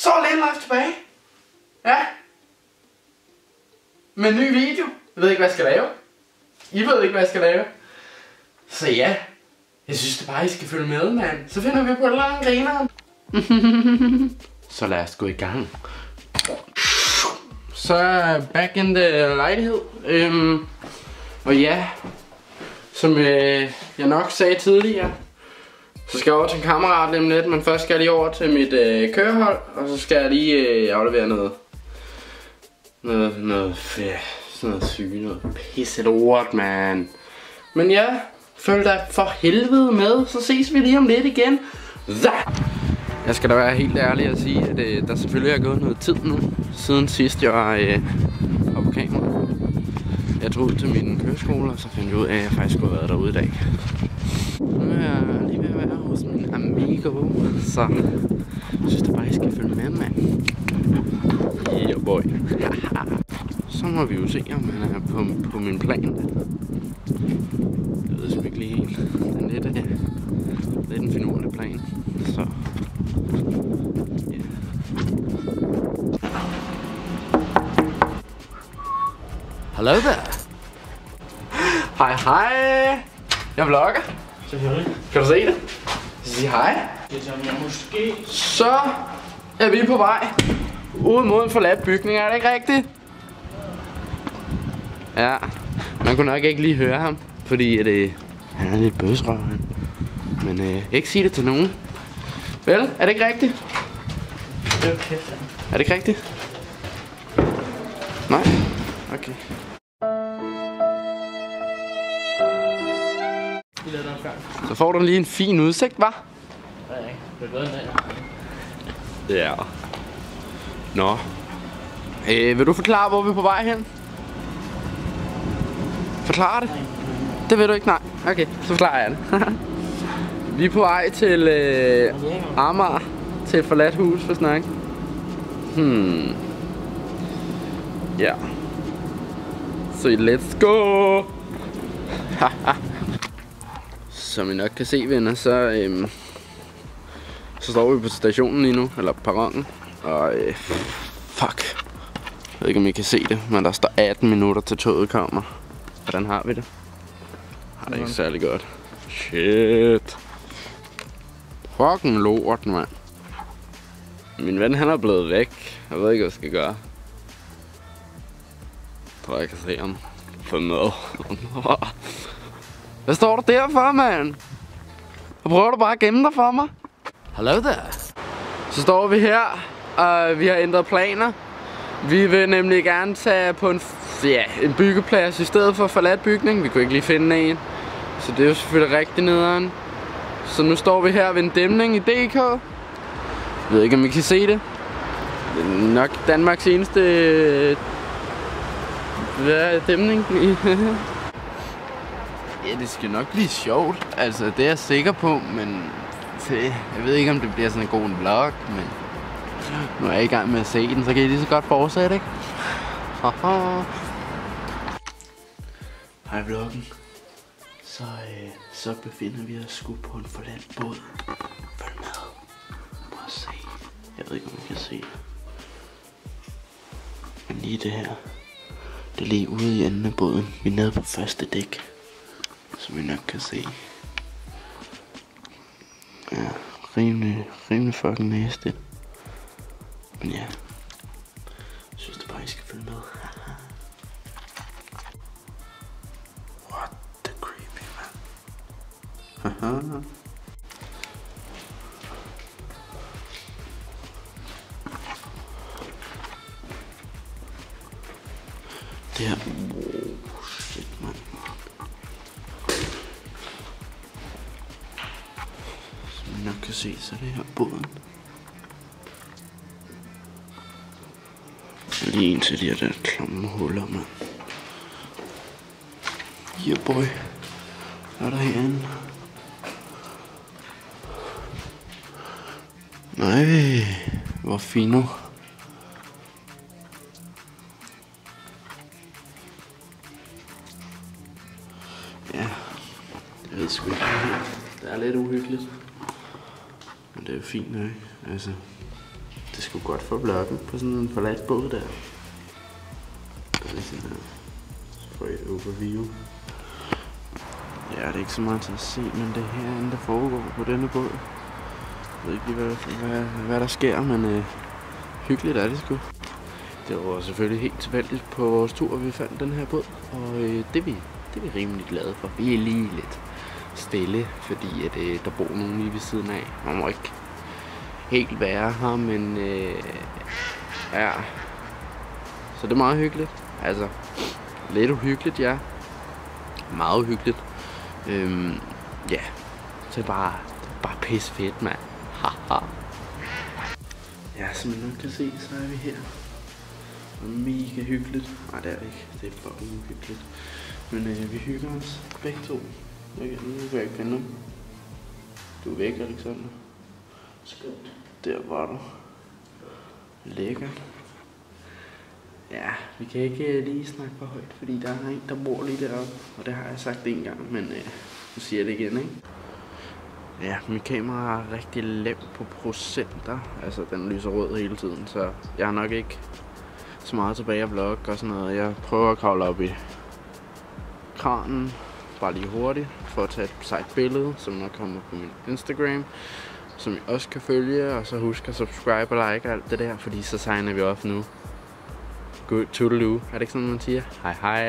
Så er Lille Life tilbage. Ja. Med en ny video. Jeg ved ikke, hvad jeg skal lave. I ved ikke, hvad jeg skal lave. Så ja. Jeg synes det bare, I skal følge med, mand. Så finder vi på et andet griner. Så lad os gå i gang. Så er back in the lejlighed. Øhm, og ja, som øh, jeg nok sagde tidligere, så skal jeg over til en kammerat lige om lidt, men først skal jeg lige over til mit øh, kørehold, og så skal jeg lige øh, aflevere noget, noget, noget, ja, sådan noget syge, noget pisse lort, man. Men ja, følg dig for helvede med, så ses vi lige om lidt igen. Da! Jeg skal da være helt ærlig at sige, at øh, der selvfølgelig er gået noget tid nu, siden sidst jeg var øh, på kamera. Jeg tog ud til min køreskole, og så fandt jeg ud af, at jeg faktisk skulle have været derude i dag. Nu er jeg lige ved at være hos min amigo, så jeg synes da bare, I skal følge med, mand. Yeah, boy. så må vi jo se, om han er på, på min plan. Jeg ved sgu ikke lige helt. Den er lidt, øh, lidt en finurlig plan, så... Yeah. Hello there. Hej hej. Jeg vlogger. Kan du se det? Sig hej. Måske... Så er vi på vej ud mod en forladt bygning, er det ikke rigtigt? Ja, man kunne nok ikke lige høre ham, fordi at, øh, han er lidt bøsrør. han. Men øh, ikke sige det til nogen. Vel, er det ikke rigtigt? Er kæft, Er det ikke rigtigt? Nej? Okay. Vi lader den før. Så får du lige en fin udsigt, hva'? Ja, ikke. Det er bedre end det. Ja. Nå. Øh, vil du forklare, hvor vi er på vej hen? Forklare det? Det vil du ikke? Nej. Okay, så forklarer jeg det. vi er på vej til øh, Amager. Til et forladt hus for snak. Hmm. Ja. Så let's go! Som I nok kan se, venner, så, øhm, så står vi på stationen lige nu, eller perronen. Og øh, fuck. Jeg ved ikke, om I kan se det, men der står 18 minutter til toget kommer. Hvordan har vi det? Har det ikke særlig godt. Shit. Fucking lort, mand. Min ven, han er blevet væk. Jeg ved ikke, hvad jeg skal gøre. Jeg tror, jeg kan se ham. For noget. Hvad står der der for, mand? Og prøver du bare at gemme dig for mig? Hello there. Så står vi her, og vi har ændret planer. Vi vil nemlig gerne tage på en, ja, en byggeplads i stedet for forladt bygning. Vi kunne ikke lige finde en. Så det er jo selvfølgelig rigtig nederen. Så nu står vi her ved en dæmning i DK. Jeg ved ikke, om I kan se det. Det er nok Danmarks eneste hvad er dæmning i. ja, det skal nok blive sjovt. Altså, det er jeg sikker på, men det, jeg ved ikke, om det bliver sådan en god vlog, men nu er jeg i gang med at se den, så kan I lige så godt fortsætte, ikke? Haha. Hej vloggen. Så, øh, så befinder vi os sgu på en forladt båd. Følg med. Prøv at se. Jeg ved ikke, om I kan se det. Men lige det her. Det er lige ude i enden af båden. Vi er nede på første dæk. Nok kan se. Ja, rimelig, rimelig fucking næste. Men ja. Jeg synes det bare, I. What the creepy, man. Haha. Det her... Shit, man. Nok kan se, så er det her båden. Lige ind til de her der klamme huller, mand. Yeah, boy. Hvad er der herinde? Nej, hvor fino. Ja, jeg ved sgu ikke. Det er lidt uhyggeligt. Men det er jo fint nok. Altså, Det skulle godt for blokken på sådan en forladt båd der. Gør lige sådan her. Så får I et overview. Ja, det er ikke så meget til at se, men det er herinde, der foregår på denne båd. Jeg ved ikke lige, hvad, hvad, hvad der sker, men øh, hyggeligt er det sgu. Det var selvfølgelig helt tilfældigt på vores tur, at vi fandt den her båd, og øh, det, er vi, det er vi rimelig glade for. Vi er lige lidt stille, fordi at, øh, der bor nogen lige ved siden af. Man må ikke helt være her, men øh, ja. Så det er meget hyggeligt. Altså, lidt uhyggeligt, ja. Meget uhyggeligt. Øhm, ja, så det er bare, det er bare pis fedt, mand. Haha. Ja, som I nok kan se, så er vi her. Og mega hyggeligt. Nej, det er det ikke. Det er fucking uhyggeligt. Men øh, vi hygger os begge to. Nu kan jeg ikke finde dem. Du er væk, Alexander. Skønt. Der var du. Lækkert. Ja, vi kan ikke øh, lige snakke for højt, fordi der er en, der bor lige deroppe. Og det har jeg sagt en gang, men øh, nu siger jeg det igen, ikke? Ja, mit kamera er rigtig lavt på procenter. Altså, den lyser rød hele tiden, så jeg har nok ikke så meget tilbage at vlogge og sådan noget. Jeg prøver at kravle op i kranen, bare lige hurtigt, for at tage et sejt billede, som nok kommer på min Instagram, som I også kan følge, og så husk at subscribe og like og alt det der, fordi så signer vi op nu. Good toodaloo, er det ikke sådan, man siger? Hej hej.